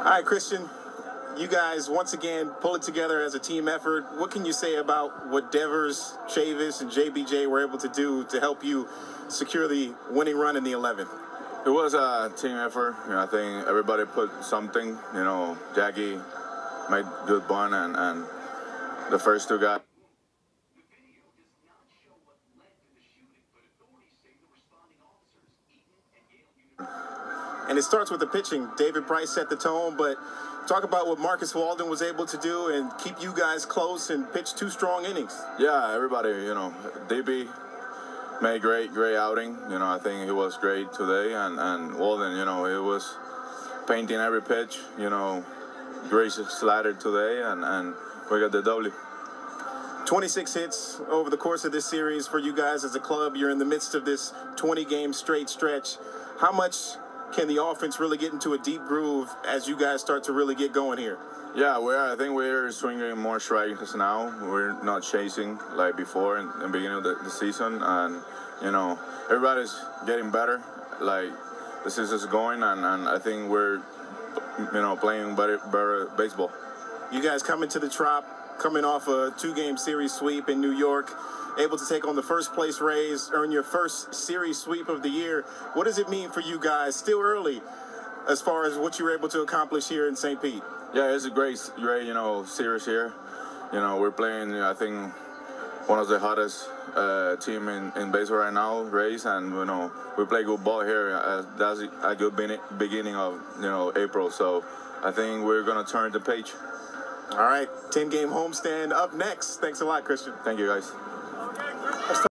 All right, Christian, you guys once again pull it together as a team effort. What can you say about what Devers, Chavis, and JBJ were able to do to help you secure the winning run in the 11th? It was a team effort. You know, I think everybody put something. You know, Jackie made good one, and, and the first two guys. And it starts with the pitching. David Price set the tone, but talk about what Marcus Walden was able to do and keep you guys close and pitch two strong innings. Yeah, everybody, you know, DB made great, great outing. You know, I think he was great today, and and Walden, you know, he was painting every pitch. You know, great slider today, and and we got the W. 26 hits over the course of this series for you guys as a club. You're in the midst of this 20 game straight stretch. How much can the offense really get into a deep groove as you guys start to really get going here? Yeah, we're. I think we're swinging more strikes now. We're not chasing like before in, in the beginning of the, the, season, and you know everybody's getting better. Like the season's going, and, and I think we're you know playing better, better baseball. You guys coming to the Trop, coming off a two-game series sweep in New York able to take on the first place Rays, earn your first series sweep of the year. What does it mean for you guys, still early, as far as what you were able to accomplish here in St. Pete? Yeah, it's a great, great, you know, series here. You know, we're playing, I think, one of the hottest uh, team in, in baseball right now, Rays, and you know we play good ball here. Uh, that's a good beginning of you know April, so I think we're gonna turn the page. All right, 10 game homestand up next. Thanks a lot, Christian. Thank you, guys.